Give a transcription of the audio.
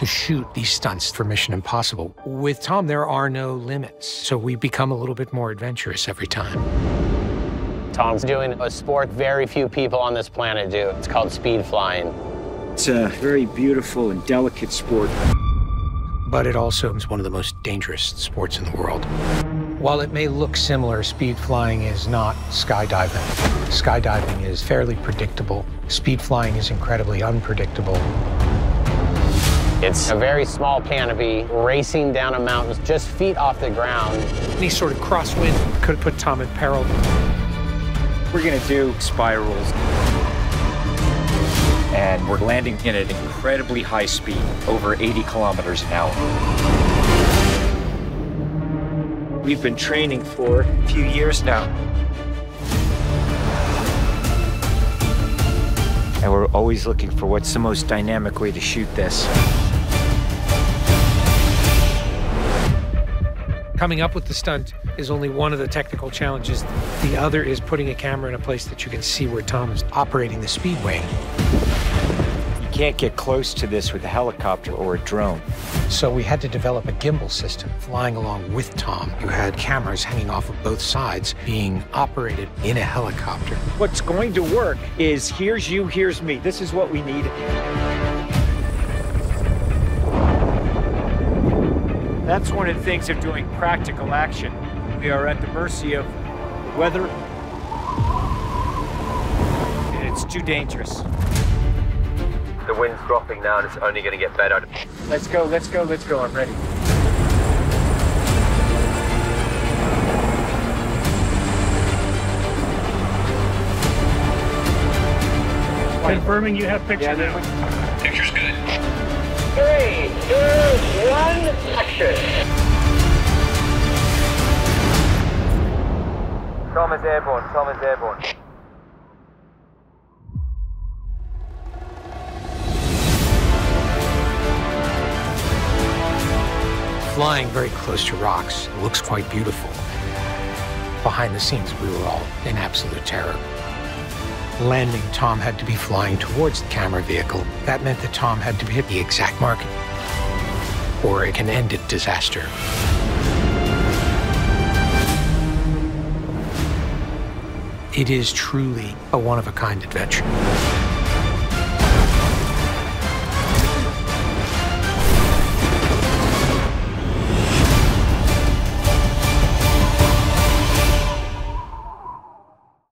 to shoot these stunts for Mission Impossible. With Tom, there are no limits, so we become a little bit more adventurous every time. Tom's doing a sport very few people on this planet do. It's called speed flying. It's a very beautiful and delicate sport. But it also is one of the most dangerous sports in the world. While it may look similar, speed flying is not skydiving. Skydiving is fairly predictable. Speed flying is incredibly unpredictable. It's a very small canopy racing down a mountain just feet off the ground. Any sort of crosswind could have put Tom in peril. We're gonna do spirals. And we're landing in at incredibly high speed, over 80 kilometers an hour. We've been training for a few years now. And we're always looking for what's the most dynamic way to shoot this. Coming up with the stunt is only one of the technical challenges. The other is putting a camera in a place that you can see where Tom is operating the speedway. You can't get close to this with a helicopter or a drone. So we had to develop a gimbal system flying along with Tom. You had cameras hanging off of both sides being operated in a helicopter. What's going to work is here's you, here's me. This is what we need. That's one of the things of doing practical action. We are at the mercy of weather, and it's too dangerous. The wind's dropping now and it's only going to get better. Let's go, let's go, let's go. I'm ready. Confirming you have picture now. Picture's good. Three, two, one, action. Tom is airborne. Tom is airborne. Flying very close to rocks looks quite beautiful. Behind the scenes, we were all in absolute terror. Landing, Tom had to be flying towards the camera vehicle. That meant that Tom had to hit the exact mark, or it can end in disaster. It is truly a one of a kind adventure.